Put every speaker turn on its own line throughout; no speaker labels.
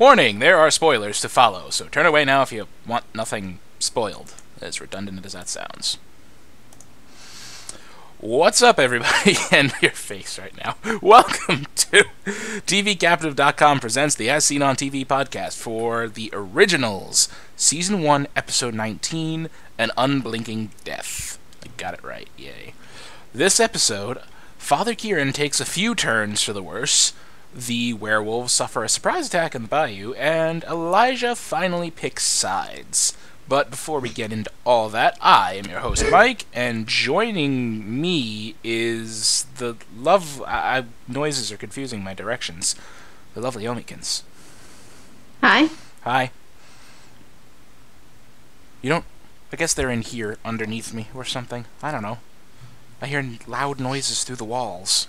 Warning, there are spoilers to follow, so turn away now if you want nothing spoiled, as redundant as that sounds. What's up, everybody? and your face right now. Welcome to TVCaptive.com presents the As Seen on TV podcast for the originals, Season 1, Episode 19, An Unblinking Death. I got it right, yay. This episode, Father Kieran takes a few turns for the worse, the werewolves suffer a surprise attack in the bayou, and Elijah finally picks sides. But before we get into all that, I am your host, Mike, and joining me is the love. I, I, noises are confusing my directions. The lovely Omikins.
Hi.
Hi. You don't. I guess they're in here underneath me or something. I don't know. I hear loud noises through the walls.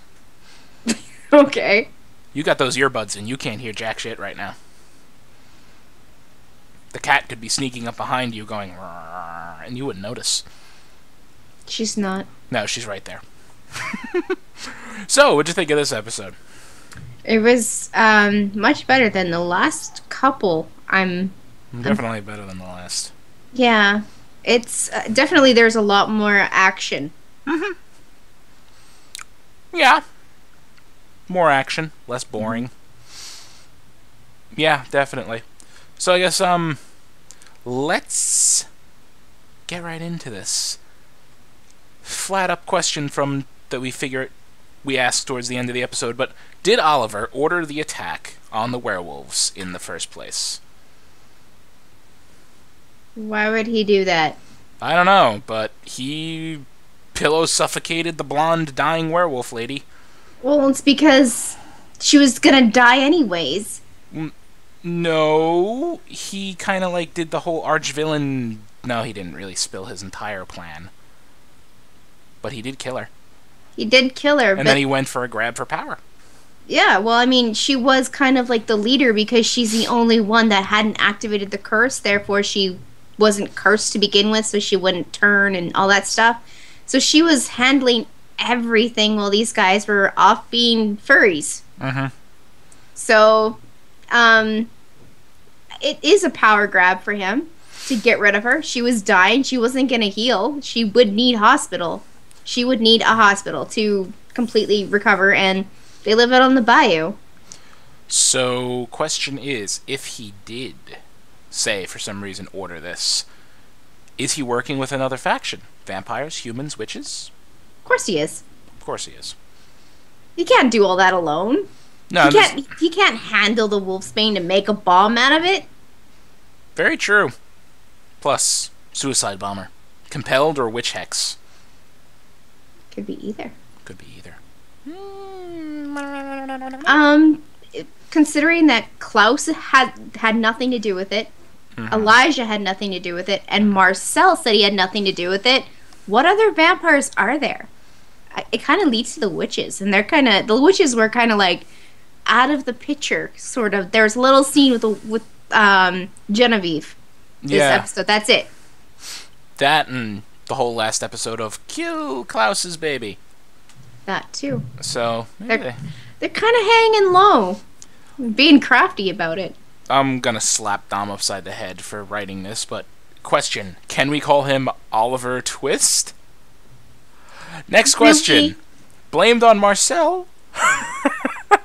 okay.
You got those earbuds and You can't hear jack shit right now. The cat could be sneaking up behind you going, and you wouldn't notice.
She's not.
No, she's right there. so, what'd you think of this episode?
It was um, much better than the last couple. I'm
definitely I'm, better than the last.
Yeah, it's uh, definitely there's a lot more action.
Mm-hmm. Yeah, more action, less boring. Yeah, definitely. So I guess um let's get right into this. Flat up question from that we figure we asked towards the end of the episode, but did Oliver order the attack on the werewolves in the first place?
Why would he do that?
I don't know, but he pillow suffocated the blonde dying werewolf lady.
Well, it's because she was gonna die anyways.
Mm, no, he kind of like did the whole arch villain. No, he didn't really spill his entire plan, but he did kill her.
He did kill her,
and then he went for a grab for power.
Yeah, well, I mean, she was kind of like the leader because she's the only one that hadn't activated the curse. Therefore, she wasn't cursed to begin with, so she wouldn't turn and all that stuff. So she was handling everything while these guys were off being furries.
Uh-huh.
So, um, it is a power grab for him to get rid of her. She was dying. She wasn't going to heal. She would need hospital. She would need a hospital to completely recover, and they live out on the bayou.
So, question is, if he did, say, for some reason, order this, is he working with another faction? Vampires, humans, witches?
Of course he is.
Of course he is.
He can't do all that alone.
No,
he can't. He can't handle the wolfsbane to make a bomb out of it.
Very true. Plus, suicide bomber, compelled or witch hex.
Could be either.
Could be either.
Um, considering that Klaus had had nothing to do with it, mm-hmm. Elijah had nothing to do with it, and Marcel said he had nothing to do with it. What other vampires are there? It kind of leads to the witches, and they're kind of the witches were kind of like out of the picture, sort of. There's a little scene with with um, Genevieve. This yeah. episode. That's it.
That and the whole last episode of Q Klaus's baby.
That too.
So
they're, they... they're kind of hanging low, being crafty about it.
I'm gonna slap Dom upside the head for writing this, but Question: Can we call him Oliver Twist? Next question. Blamed on Marcel.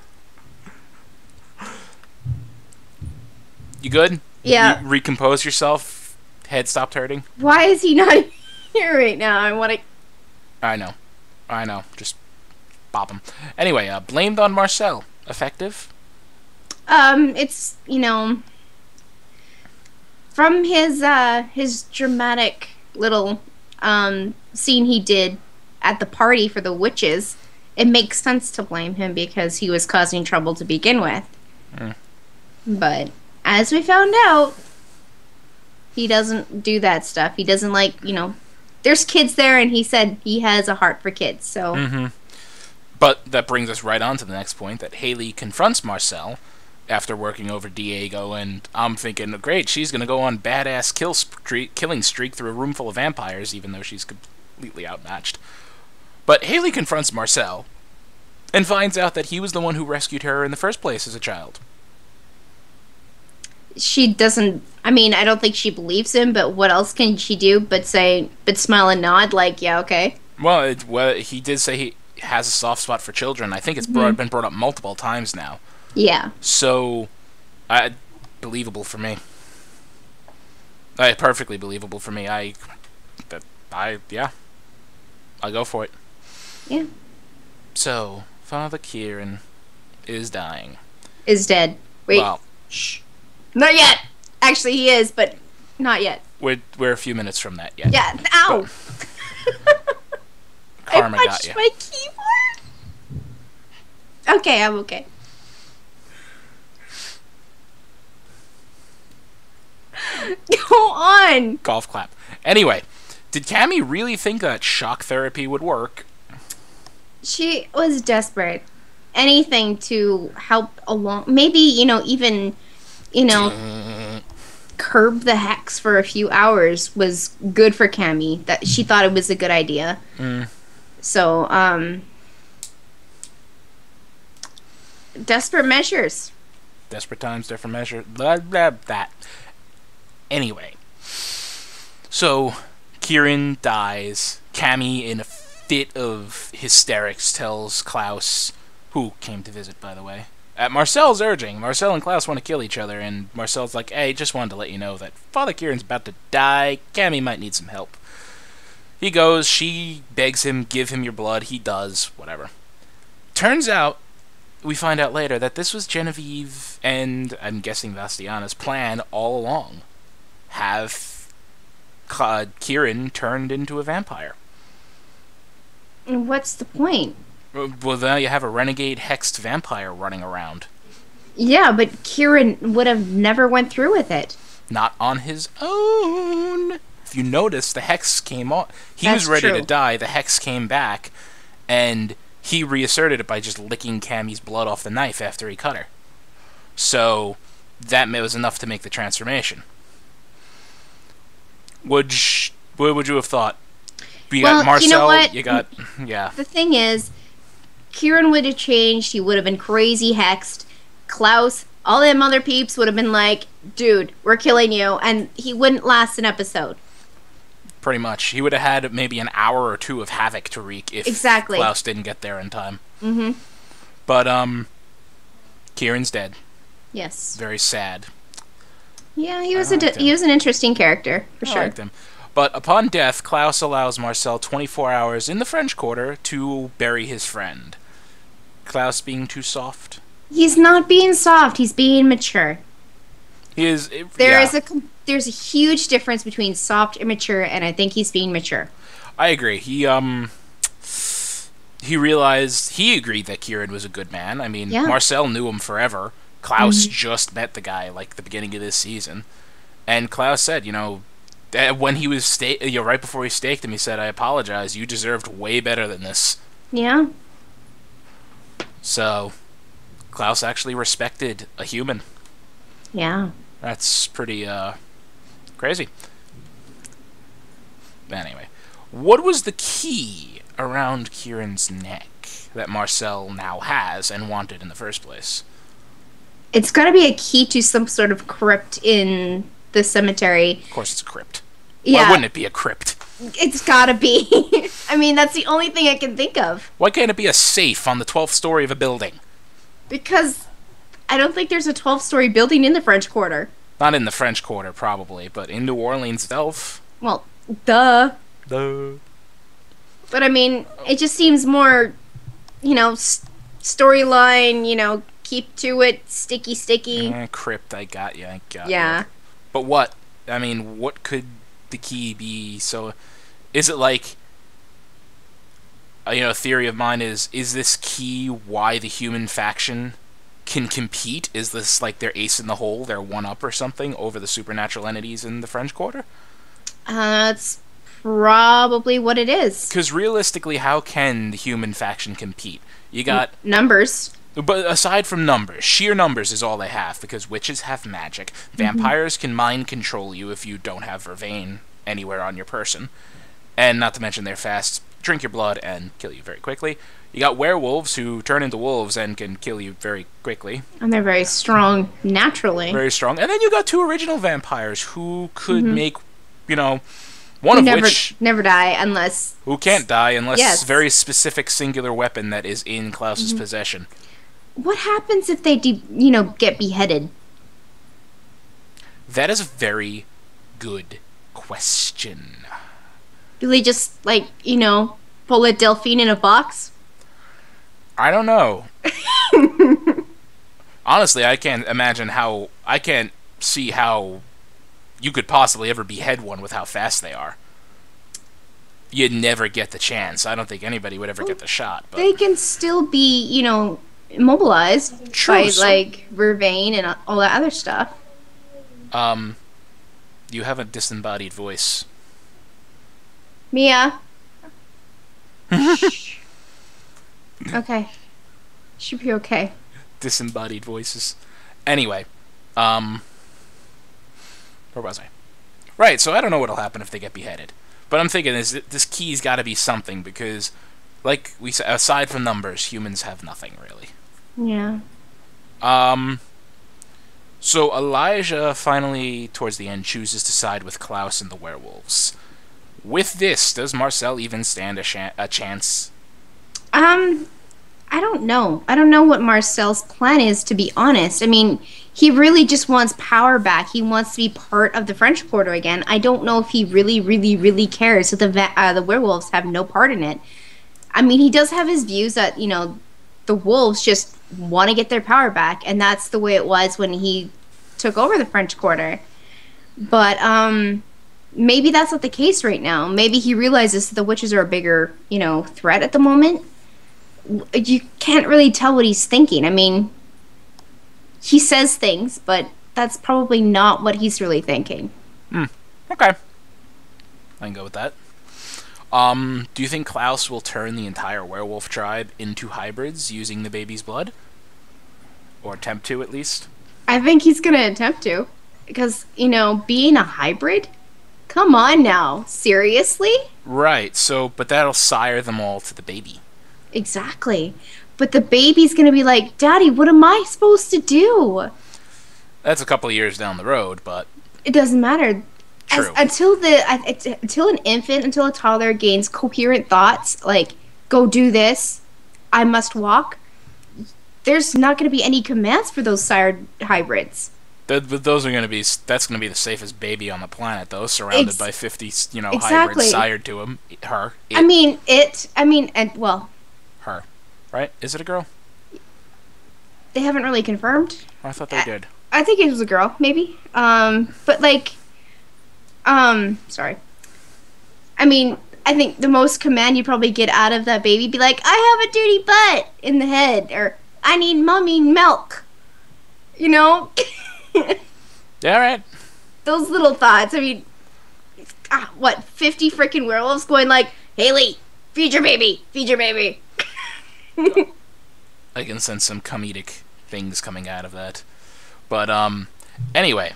you good?
Yeah.
You recompose yourself. Head stopped hurting.
Why is he not here right now? I want to.
I know. I know. Just bop him. Anyway, uh, blamed on Marcel. Effective?
Um, it's you know from his uh, his dramatic little um, scene he did at the party for the witches, it makes sense to blame him because he was causing trouble to begin with. Mm. But as we found out, he doesn't do that stuff. He doesn't like, you know, there's kids there, and he said he has a heart for kids. So.
Mm-hmm. But that brings us right on to the next point that Hayley confronts Marcel after working over Diego, and I'm thinking, great, she's gonna go on badass kill streak, killing streak through a room full of vampires, even though she's completely outmatched. But Hayley confronts Marcel, and finds out that he was the one who rescued her in the first place as a child.
she doesn't. I mean, I don't think she believes him. But what else can she do but say, but smile and nod, like, yeah, okay.
Well, it, well, he did say he has a soft spot for children. I think it's brought, been brought up multiple times now.
Yeah.
So, uh, believable for me. Uh, perfectly believable for me. I, that I yeah, I'll go for it.
Yeah.
So, Father Kieran is dying.
Is dead. Wait.
Well,
Shh. Not yet. Actually, he is, but not yet.
we're we're a few minutes from that yet.
Yeah. Ow.
Karma
I
got
punched
you.
my keyboard. Okay, I'm okay. Go on.
Golf clap. Anyway, did Cami really think that shock therapy would work?
She was desperate. Anything to help along. Maybe, you know, even, you know, curb the hex for a few hours was good for Cami. That she thought it was a good idea.
Mm.
So, um, desperate measures.
Desperate times, different measure. Blah, blah, that. Anyway. So, Kieran dies. Cami, in a fit of hysterics, tells Klaus, who came to visit, by the way, at Marcel's urging. Marcel and Klaus want to kill each other, and Marcel's like, hey, just wanted to let you know that Father Kieran's about to die. Cami might need some help. He goes, she begs him, give him your blood. He does, whatever. Turns out, we find out later that this was Genevieve and I'm guessing Bastianna's plan all along. Have Kieran turned into a vampire.
And What's the point?
Well, now you have a renegade hexed vampire running around.
Yeah, but Kieran would have never went through with it.
Not on his own. If you notice, the hex came on. He was ready
true.
to die. The hex came back, and he reasserted it by just licking Cami's blood off the knife after he cut her. So that was enough to make the transformation. Would sh- what would you have thought? You
Well,
got Marcel.
you know what?
you got yeah.
The thing is, Kieran would have changed. He would have been crazy hexed. Klaus, all them other peeps would have been like, dude, we're killing you. And he wouldn't last an episode.
Pretty much. He would have had maybe an hour or two of havoc to wreak if
Exactly.
Klaus didn't get there in time.
Mm-hmm.
But um, Kieran's dead.
Yes.
Very sad.
Yeah, he was a he was an interesting character for
I
sure.
liked him. But upon death, Klaus allows Marcel 24 hours in the French Quarter to bury his friend. Klaus being too soft.
He's not being soft. He's being mature.
He is. It,
There
yeah,
is a there's a huge difference between soft and mature, and I think he's being mature.
I agree. He um. He realized he agreed that Kieran was a good man. I mean,
Yeah.
Marcel knew him forever. Klaus just met the guy like the beginning of this season, and Klaus said, you know, when he was sta- you know, right before he staked him, he said, "I apologize. You deserved way better than this."
Yeah.
So, Klaus actually respected a human.
Yeah.
That's pretty uh crazy. Anyway, what was the key around Kieran's neck that Marcel now has and wanted in the first place?
It's got to be a key to some sort of crypt in the cemetery.
Of course, it's a crypt.
Yeah.
Why wouldn't it be a crypt?
It's gotta be. I mean, that's the only thing I can think of.
Why can't it be a safe on the 12th story of a building?
Because I don't think there's a 12 story building in the French Quarter.
Not in the French Quarter, probably, but in New Orleans itself.
Well, duh.
The
But I mean, it just seems more, you know, s- storyline, you know, keep to it, sticky, sticky.
eh, crypt. I got you. I got
Yeah.
ya. But what? I mean, what could the key be? So, is it like, uh, you know, a theory of mine is: is this key why the human faction can compete? Is this like their ace in the hole, their one up or something over the supernatural entities in the French Quarter?
Uh, that's probably what it is.
Because realistically, how can the human faction compete? You got
Numbers.
But aside from numbers, sheer numbers is all they have because witches have magic. Mm-hmm. Vampires can mind control you if you don't have vervain anywhere on your person. And not to mention they're fast, drink your blood, and kill you very quickly. You got werewolves who turn into wolves and can kill you very quickly.
And they're very strong naturally.
Very strong. And then you got two original vampires who could mm-hmm. make, you know, one of
never,
which
never die unless
who can't die unless
Yes.
very specific singular weapon that is in Klaus's mm-hmm. possession.
What happens if they de- you know get beheaded
That is a very good question.
do they just like you know pull a delphine in a box
I don't know. Honestly, I can't imagine how I can't see how you could possibly ever behead one with how fast they are. You'd never get the chance. I don't think anybody would ever get oh, the shot. But
they can still be you know immobilized
True,
by
so-
like vervain and all that other stuff
um, you have a disembodied voice.
mia okay should be okay
disembodied voices. Anyway, um, where was I? Right. So I don't know what'll happen if they get beheaded, but I'm thinking is this key's got to be something because, like we said, aside from numbers, humans have nothing really.
Yeah
Um. So Elijah finally, towards the end, chooses to side with Klaus and the werewolves. With this, does Marcel even stand a, shan- a chance?
Um, I don't know. I don't know what Marcel's plan is, to be honest. I mean, he really just wants power back. He wants to be part of the French Quarter again. I don't know if he really, really, really cares that the uh, the werewolves have no part in it. I mean, he does have his views that you know the wolves just want to get their power back, and that's the way it was when he took over the French Quarter. But um, maybe that's not the case right now. Maybe he realizes the witches are a bigger, you know, threat at the moment. You can't really tell what he's thinking. I mean, he says things, but that's probably not what he's really thinking.
Okay. I can go with that. Um, do you think Klaus will turn the entire werewolf tribe into hybrids using the baby's blood? Or attempt to, at least?
I think he's going to attempt to. Because, you know, being a hybrid? Come on now. Seriously?
Right, so, but that'll sire them all to the baby.
Exactly. But the baby's going to be like, Daddy, what am I supposed to do?
That's a couple of years down the road, but
It doesn't matter. As, until the until an infant, until a toddler gains coherent thoughts like "go do this," "I must walk," there's not going to be any commands for those sired hybrids.
th- but those are going to be, that's going to be the safest baby on the planet, though, surrounded
Ex-
by 50 you know,
Exactly.
hybrids sired to him. Her. It,
I mean, it. I mean, and well,
her. Right? Is it a girl?
they haven't really confirmed.
I thought they
Uh,
did.
I think it was a girl, maybe. Um, but like, um, sorry. I mean, I think the most command you probably get out of that baby be like, "I have a dirty butt" in the head, or "I need mommy milk." You know,
all right.
those little thoughts. I mean, ah, what fifty freaking werewolves going like, "Hayley, feed your baby, feed your baby."
I can sense some comedic things coming out of that. But um anyway,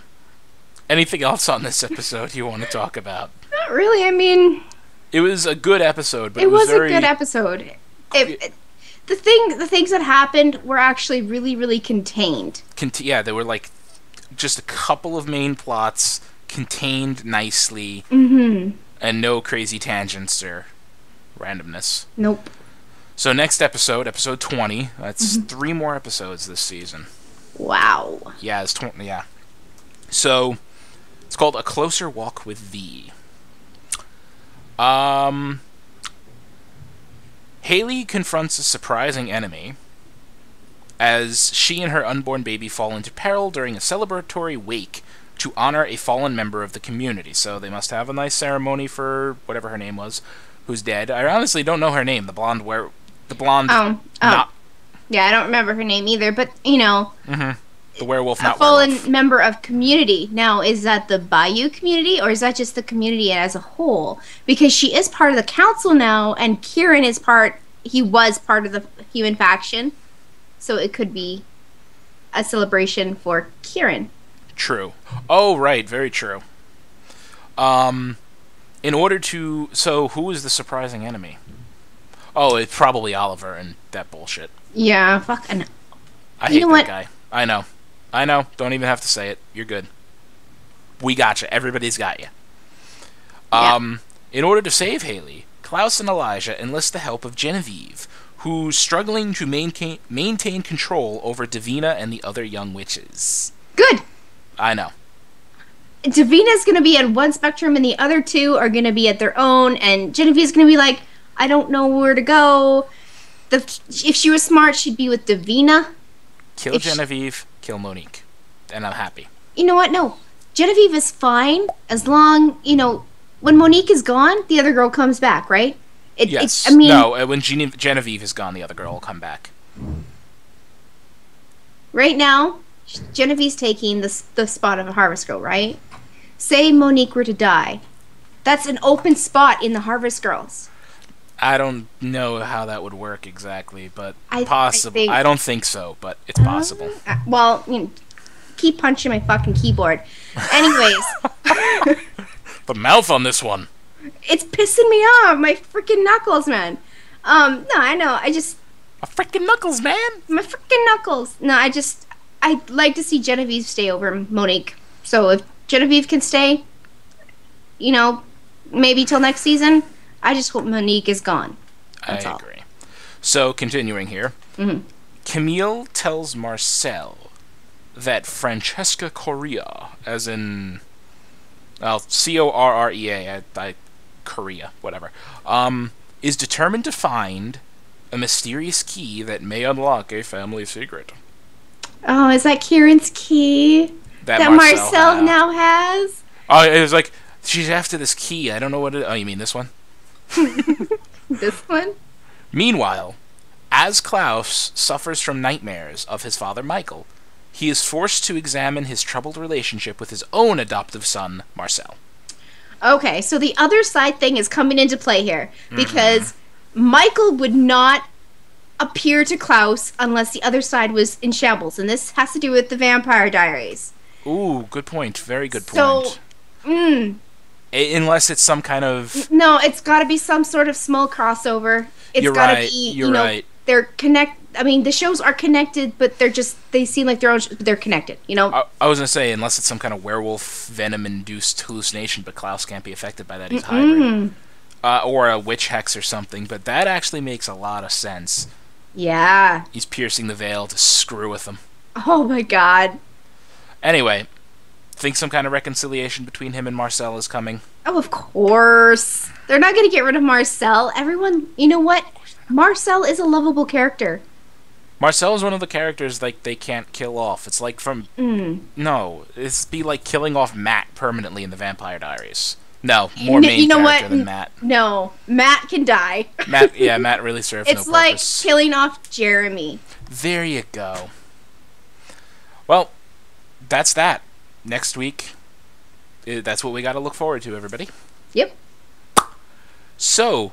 anything else on this episode you want to talk about?
Not really. I mean,
It was a good episode, but
it,
it,
was,
very
a good episode. It, it- the thing, the things that happened were actually really, really contained.
conti- yeah, there were like just a couple of main plots contained nicely
Mm-hmm.
and no crazy tangents or randomness.
Nope.
So next episode, episode 20, that's
Mm-hmm.
three more episodes this season.
Wow.
Yeah, it's 20, yeah. So it's called A Closer Walk with Thee. Um Hayley confronts a surprising enemy as she and her unborn baby fall into peril during a celebratory wake to honor a fallen member of the community. So they must have a nice ceremony for whatever her name was, who's dead. I honestly don't know her name. The blonde where the blonde
Oh, oh.
not
Yeah, I don't remember her name either, but you know,
the werewolf
a fallen
werewolf.
member of community. Now, is that the Bayou community or is that just the community as a whole? Because she is part of the council now, and Kieran is part. He was part of the human faction, so it could be a celebration for Kieran.
True. Oh, right, very true. Um, in order to, so who is the surprising enemy? Oh, it's probably Oliver and that bullshit.
Yeah, fuck. And
I
You
hate that
what?
guy. I know. I know. Don't even have to say it. You're good. We got you. Everybody's got you.
Yeah.
Um, in order to save Hayley, Klaus and Elijah enlist the help of Genevieve, who's struggling to maintain maintain control over Davina and the other young witches.
good.
I know.
Davina's gonna be at one spectrum, and the other two are gonna be at their own. And Genevieve's gonna be like, I don't know where to go. The if she was smart, she'd be with Davina.
Kill
If
Genevieve, kill Monique, and I'm happy.
You know what? No, Genevieve is fine as long you know when Monique is gone, the other girl comes back, right? It, it-
Yes.
I mean,
no. uh, When Gene- Genevieve is gone, the other girl will come back.
right now, Genevieve's taking the the spot of a Harvest Girl, right? Say Monique were to die, that's an open spot in the Harvest Girls.
I don't know how that would work exactly, but
I- I
possible.
think-
I don't think so, but it's possible.
Uh, well, you know, keep punching my fucking keyboard. Anyways,
the mouth on this one.
it's pissing me off. My freaking knuckles, man. Um, no, I know. I just
my freaking knuckles, man.
my freaking knuckles. No, I just I'd like to see Genevieve stay over Monique. So if Genevieve can stay, you know, maybe till next season. I just hope Monique is gone. That's
I
all.
agree. So continuing here,
Mhm.
Camille tells Marcel that Francesca Correa, as in, well, C O R R E A, I, I, Korea, whatever, um, is determined to find a mysterious key that may unlock a family secret.
Oh, is that Kieran's key
That,
that
Marcel,
Marcel now has?
Oh, it was like she's after this key. I don't know what it. Oh, you mean this one?
This one?
Meanwhile, as Klaus suffers from nightmares of his father Mikael, he is forced to examine his troubled relationship with his own adoptive son, Marcel.
Okay, so the other side thing is coming into play here because Mikael would not appear to Klaus unless the other side was in shambles, and this has to do with the Vampire Diaries.
Ooh, good point. Very good
So-
point.
Mm,
I- unless it's some kind of
no, it's got to be some sort of small crossover. It's
You're
got to
right,
be,
you're
you know,
right.
they're connect. I mean, the shows are connected, but they're just they seem like they're own, they're connected. You know,
I, I was gonna say unless it's some kind of werewolf venom induced hallucination, but Klaus can't be affected by that. He's hybrid, uh, or a witch hex or something. But that actually makes a lot of sense.
yeah.
He's piercing the veil to screw with them.
Oh my god.
Anyway, think some kind of reconciliation between him and Marcel is coming.
Oh, of course. They're not going to get rid of Marcel. Everyone, you know what? Marcel is a lovable character.
Marcel is one of the characters like they can't kill off. It's like from
Mm.
no, it's be like killing off Matt permanently in the Vampire Diaries. No, more
N-
main
you know
character
what?
than Matt.
No, Matt can die.
Matt, yeah, Matt really serves
it's
no
like killing off Jeremy.
There you go. Well, that's that. Next week, eh, that's what we got to look forward to, everybody.
Yep.
So,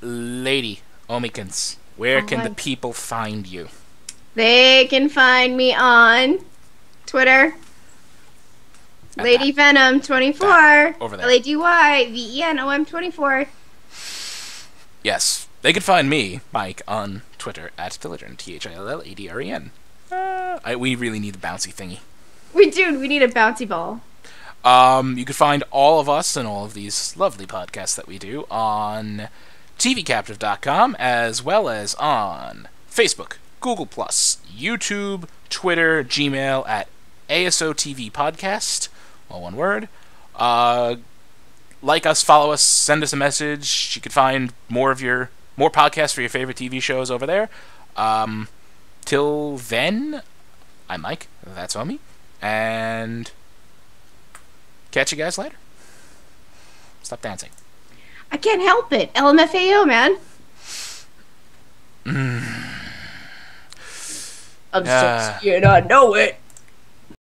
lady Omikins, where can the people find you?
They can find me on Twitter.
At
Lady Venom 24.
That, over there.
L A D Y V E N O M 24.
Yes, they can find me, Mike, on Twitter at Thilladren, T H I L L A D R E N. Uh, I- we really need the bouncy thingy.
We do. We need a bouncy ball.
Um, you can find all of us and all of these lovely podcasts that we do on tvcaptive.com as well as on Facebook, Google YouTube, Twitter, Gmail at ASO TV Podcast, all one word. Uh, like us, follow us, send us a message. You can find more of your more podcasts for your favorite TV shows over there. Um, till then, I'm Mike. That's on me, and catch you guys later. Stop dancing.
I can't help it. LMFAO, man. Mm. I'm
Ah.
sexy and I know it.